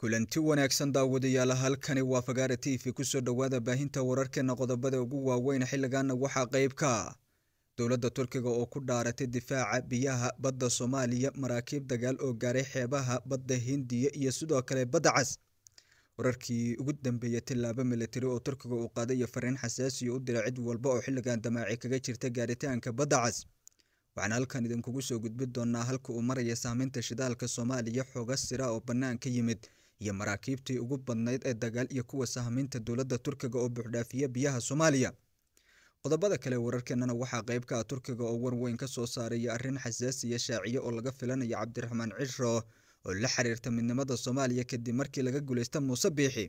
kulanti wanaagsan daawadayaal halkani waa fagaara t v ku soo dhowaada baahinta wararkeena qodobada ugu waaweyn xilligaana waxaa qayb ka dowladda turkiga oo ku dhaaratay difaaca biyaha badda soomaaliya maraakiib dagaal oo gaaray xeebaha badda hindiya iyo sidoo kale badda cas. Wararkii ugu dambeeyay tilaabo militari oo turkiga uu qaaday iyo fariin xasaasiya u diray cid walba oo xilligan damaaci kaga jirta gaaritaanka badda cas. Waxaan halkan idinkugu soo gudbin doonaa halka uu maraya saameynta shidaalka soomaaliya xooga sira oo bannaan ka yimid iyo maraakiibtii ugu badnayd ee dagaal iyo kuwa sahmeynta dowladda turkiga oo buuxdhaafiya biyaha soomaaliya. Qodobada kale wararkeenana waxaa qayb ka ah turkiga oo warweyn ka soo saaraya arrin xasaasiya shaaciye oo laga filanayo cabdiraxmaan cishro oo la xiriirta midnimada soomaaliya kadib markii laga guuleysta muuse biixi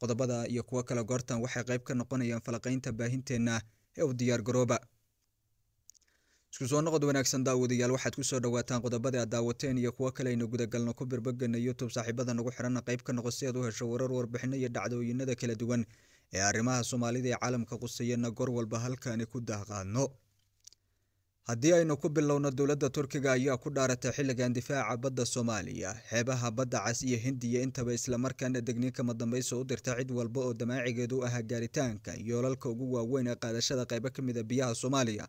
qodobada iyo kuwo kale goortan waxay qayb ka noqonayaan falaqaynta baahinteenna ee u diyaar garooba isku soo noqod wanaagsan daawadayaal waxaad ku soo dhawaataan qodobada aad daawateen iyo kuwo kale aynu gudagalno ku birbagana youtube saaxiibada nagu xirana qayb ka noqo si aad u hesho warar warbixino iyo dhacdooyinada kala duwan ee arrimaha soomaalida ee caalamka qusayana goor walba halkaani ku daaqaadno. Haddii aynu ku bilowno dowladda turkiga ayaa ku dhaaratay xilligan difaaca badda soomaaliya xeebaha badda cas iyo hindiya intaba islamarkaana degniinkama dambaysa u dirta cid walba oo damaacigeedu u ahaa gaaritaanka yoolalka ugu waaweyn ee qaadashada qaybo ka mid a biyaha soomaaliya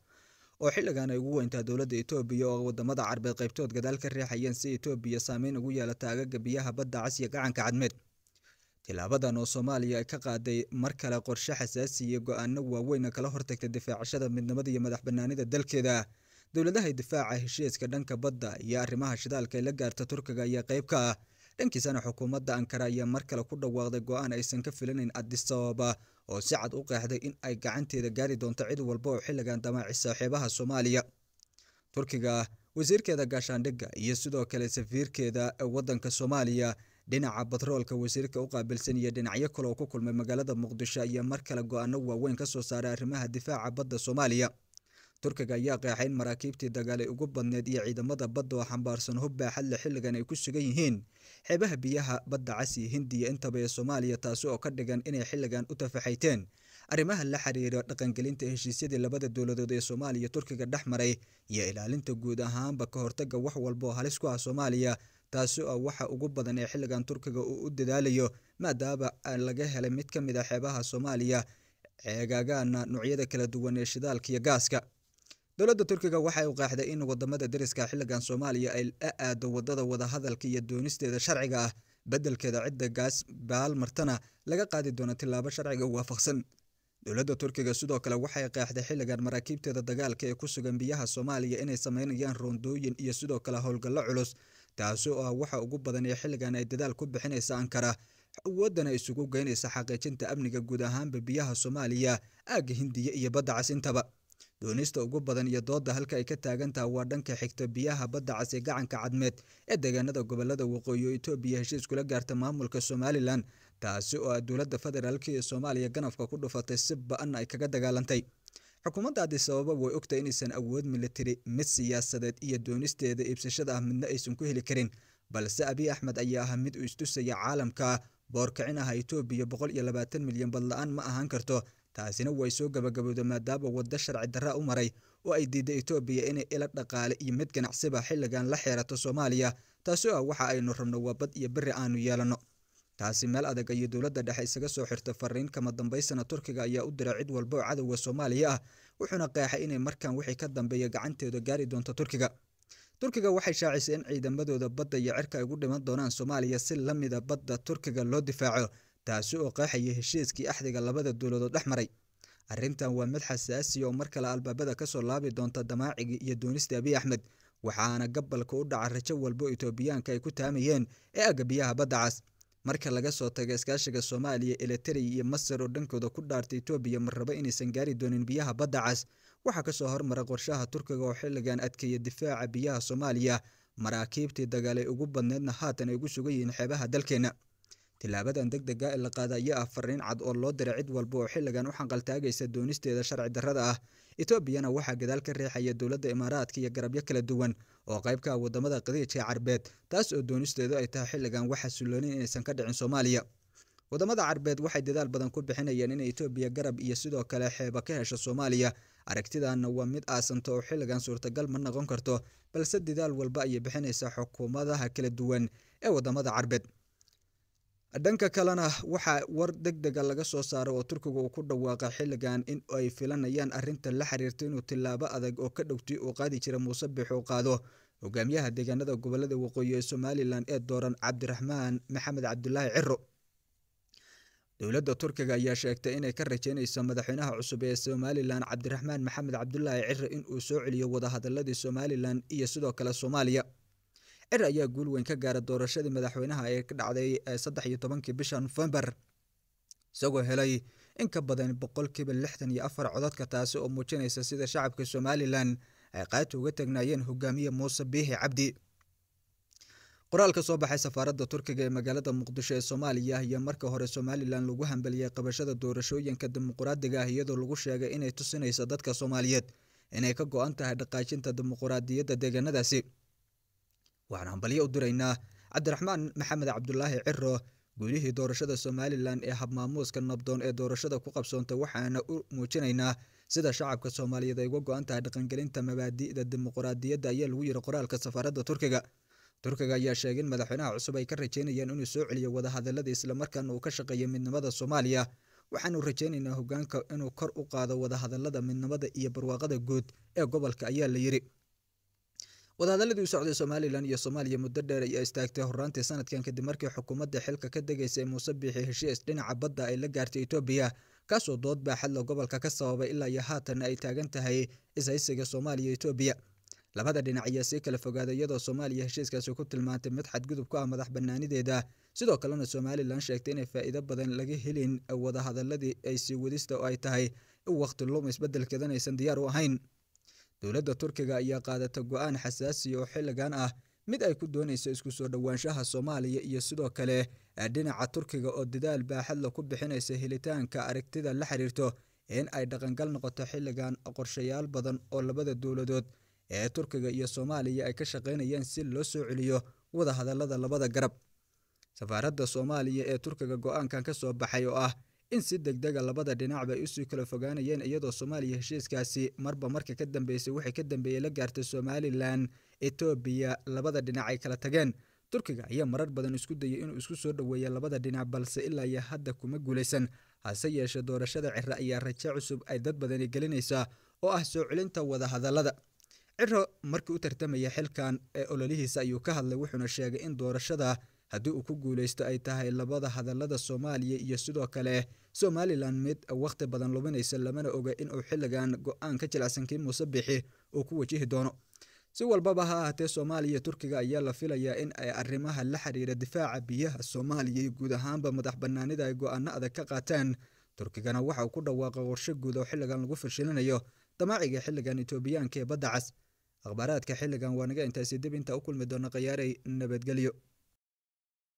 oo xilligan ay ugu weyntaa dowladda etoobiya oo waddamada carbeed qaybtood gadaal ka riixayeen si etoobiya saameyn ugu yeelata agaga biyaha badda cas iyo gacanka cadmeed. Tilaabadan oo soomaaliya ay ka qaaday mar kale qorshe xasaasiya go'aano waaweyn kala hortagta difaacashada midnimada iyo madax banaanida dalkeeda. Dowladaha difaaca heshiiska dhanka badda iyo arrimaha shidaalka ay la gaarta turkiga ayaa qayb ka ah dhankiisana xukuumadda ankara ayaa mar kale ku dhawaaqday go'aan aysan ka filinayn adisababa oo si cad u qeexday in ay gacanteeda gaari doonto cid walba oo xilligan damaacisa xeebaha soomaaliya. Turkiga wasiirkeeda gaashaandhigga iyo sidoo kale safiirkeeda wadanka soomaaliya dhinaca batroolka wasiirka u qaabilsan iyo dhinacyo kale oo ku kulmay magaalada muqdisho ayaa mar kale go'aano waaweyn ka soo saaray arrimaha difaaca badda soomaaliya turkiga ayaa qeexay in maraakiibtii dagaal ay ugu badneed iyo ciidamada badda oo xambaarsan hub baaxad le xilligan ay ku sugan yihiin. Xeebaha biyaha badda cas iyo hindiya intaba ee soomaaliya taasi oo ka dhigan inay xilligan u tafaxayteen. Arrimaha la xiriira dhaqangelinta heshiisyadii labada dowladood ee soomaaliya turkiga dhex maray iyo ilaalinta guud ahaanba ka hortaga wax walba oo halis ku ah soomaaliya taasi oo waxa ugu badan ee xilligan turkiga uu u dadaalayo maadaama laga helay mid ka mid a xeebaha soomaaliya ceegaagaana noocyada kala duwan ee shidaalka iyo gaaska dowladda turkiga waxay u qeexday in waddamada dariska xilligan soomaaliya ay la aado waddada wadahadalka iyo doonisteeda sharciga ah. Bedelkeeda cidda gaas baalmartana laga qaadi doono tilaabo sharciga waafaqsan. Dowladda turkiga sidoo kale waxay qeexday xilligan maraakiibteeda dagaalka ee ku sugan biyaha soomaaliya inay sameynayaan roondooyin iyo sidoo kale howlgallo culus taasi oo ah waxa ugu badan ee xilligan ay dadaal ku bixinaysa ankara awoodana isugu geynaysa xaqiijinta amniga guud ahaanba biyaha soomaaliya aagga hindiya iyo badda cas intaba doonista ugu badan iyo dooda halka ay ka taagantaha waa dhanka xigta biyaha badda cas ee gacanka cadmeed ee deegaanada gobollada waqooyi oo etoobiya heshiis kula gaarta maamulka somalilan taasi oo dowladda federaalk ee soomaaliya ganafka ku dhufatay si ba'ana ay kaga dagaalantay. Xukuumadda adisababa way ogtahay inaysan awood militari mid siyaasadeed iyo doonisteeda iibsashada ah midna aysan ku heli karin balse abiy axmed ayaa ahaa mid uu istusaya caalamka boorkicin aha etoobiya boqol iyo labaatan milyan badla-aan ma ahaan karto taasina way soo gabagabowda maadaama waddo sharci darra u maray oo ay diiday etoobiya inay ila dhaqaale iyo mid ganacsiba xilligan la xeerato soomaaliya taasi oo ah waxa aynu rabno waa bad iyo beri aanu yeelanno. Taasi meel adag ayay dowladda dhexe isaga soo xirtay fariin kama dambaysana turkiga ayaa u diray cid walba oo cadowga soomaaliya ah wuxuuna qeexay inay markan wixii ka dambeeya gacanteeda gaari doonto turkiga. Turkiga waxay shaacisay in ciidamadooda badda iyo cirka ay ugu dhiman doonaan soomaaliya si la mida badda turkiga loo difaaco taasi oo qeexaya heshiiskii axdiga labada dowladood dhex maray. Arrintan waa mid xasaasiya oo mar kale albaabada ka soo laabi doonta damaacigii iyo doonista abiy axmed waxaana gabalka u dhaca rajo walbo etoobiyaanka ay ku taamayeen ee aga biyaha badda cas marka laga soo taga iskaashiga soomaaliya elitariya iyo masar oo dhankooda ku dhaartay etoobiya ma rabo inaysan gaari doonin biyaha badda cas waxaa ka soo hormara qorshaha turkiga oo xilligan adkeeya difaaca biyaha soomaaliya maraakiibtii dagaal ay ugu badneedna haatan ay ugu sugan yihiin xeebaha dalkeena tilaabadan deg dega ee la qaada ayaa ah fariin cad oo loo diray cid walba oo xilligan u xanqaltaagaysa doonisteeda sharci darrada ah. Etoobiyana waxaa gadaal ka riixaya dowladda imaaraadka iyo garabyo kala duwan oo qayb ka ah waddamada qadiijka carbeed taas oo doonisteedu ay tahay xilligan waxa suloonin inaysan ka dhicin soomaaliya. Wadamada carbeed waxay dadaal badan ku bixinayeen in etoobiya garab iyo sidoo kale xeeba ka hesho soomaaliya. Aragtidaana waa mid aasanta oo xilligan suurtagal ma noqon karto balse dadaal walba ayay bixinaysaa xukuumadaha kala duwan ee waddamada carbeed dhanka kalena waxaa war deg dega laga soo saaray oo turkiga uu ku dhawaaqay xilligan in ay filanayaan arinta la xiriirta inuu tilaabo adag oo ka dhowti uu qaadi jira muuse bix uu qaado. Hogaamiyaha deegaanada gobollada waqooyi ee somalilan ee dooran cabdiraxmaan maxamed cabdulaahi ciro dowladda turkiga ayaa sheegtay inay ka rajeynayso madaxweynaha cusub ee somalilan cabdiraxmaan maxamed cabdulaahi ciro inuu soo celiyo wadahadaladii somalilan iyo sidoo kale soomaaliya cir ayaa guul weyn ka gaara doorashadii madaxweynaha ee ka dhacday saddex iyo tobankii bisha nofembar isagoo helay in ka badan boqolkiiba lixdan iyo afar codadka taasi oo muujinaysa sida shacabka somalilan ay qaati uga tagnaayeen hogaamiye muuse biixi cabdi. Qoraal ka soo baxay safaaradda turkiga ee magaalada muqdisho ee soomaaliya ayaa marka hore somalilan lagu hambeliyey qabashada doorashooyinka dimuquraadiga ah iyadoo lagu sheegay inay tusinayso dadka soomaaliyeed inay ka go-an tahay dhaqaajinta dimuquraadiyadda deegaanadaasi waxaan hambalyo u diraynaa cabdiraxmaan maxamed cabdulaahi ciro guulihii doorashada somalilan ee habmaamuuska nabdoon ee doorashada ku qabsoontay waxaana u muujinaynaa sida shacabka soomaaliyeed ay uga go-an tahay dhaqangelinta mabaadi'da dimuquraadiyadda ayaa lagu yiri qoraalka safaaradda turkiga. Turkiga ayaa sheegay in madaxweynaha cusub ay ka rajeynayaan inuu soo celiyo wadahadalada islamarkaana uu ka shaqeeyo midnimada soomaaliya. Waxaanu rajeynaynaa hogaanka inuu kor u qaado wadahadalada midnimada iyo barwaaqada guud ee gobolka ayaa la yiri wadahadaladii u socday somalilan iyo soomaaliya muddo dheer ayaa istaagtay horaantii sanadkan kadib markii xukuumadda xilka ka degaysay muuse biixi heshiis. Dhinaca badda ay la gaartay etoobiya kaasoo dood baaxadla gobolka ka sababay ilaa iyo haatanna ay taagan tahay ishaysiga soomaaliya etoobiya labada dhinac ayaa sii kala fogaaday iyadoo soomaaliya heshiiskaasi ku tilmaantay mid xadgudub ku ah madax banaanideeda sidoo kalena somalilan sheegtay inay faa'iido badan laga helin wadahadaladii ay sii wadista oo ay tahay. In waqti lum isbedelkeedan aysan diyaar u ahayn dowladda turkiga ayaa qaadata go'aan xasaasiya oo xilligan ah mid ay ku doonayso isku soo dhowaanshaha soomaaliya iyo sidoo kale dhinaca turkiga oo dadaal baaxadla ku bixinaysa helitaanka aragtida la xiriirto in ay dhaqangal noqoto xilligan qorshayaal badan oo labada dowladood ee turkiga iyo soomaaliya ay ka shaqeynayaan si loo soo celiyo wadahadalada labada garab. Safaaradda soomaaliya ee turkiga go'aankan ka soo baxay oo ah in si deg dega labada dhinacba ay u sii kala fogaanayeen iyadoo soomaaliya heshiiskaasi marba marka ka dambeysay waxay ka dambeeyey la gaartay somalilan etoobiya labada dhinac ay kala tageen. Turkiga ayaa marar badan isku dayay inuu isku soo dhoweeya labada dhinac balse ilaa iyo hadda kuma guulaysan. Hase yeeshee doorashada ciro ayaa rajo cusub ay dad badani gelinaysaa oo ah soo celinta wadahadalada ciro markii u tartamaya xilkan ee ololihiisa ayuu ka hadlay wuxuuna sheegay in doorashada haddii uu ku guulaysto ay tahay labada hadalada soomaaliya iyo sidoo kale somalilan mid wakhti badan luminaysa lamana oga inuu xilligan go'aan ka jilacsan kii muuse bixi uu ku wajihi doono. Si walbaba ha ahaatee soomaaliya turkiga ayaa la filayaa in ay arrimaha la xiriira difaaca biyaha soomaaliya iyo guud ahaanba madax banaanida ay go'aano adag ka qaataan turkigana waxa uu ku dhawaaqay qorshe guud oo xilligan lagu fashilinayo damaaciga xilligan etoobiyaanka ee badda cas. Akhbaaraadka xilligan waa naga intaasi dib intaa u kulmi doona khayaaray nabadgelyo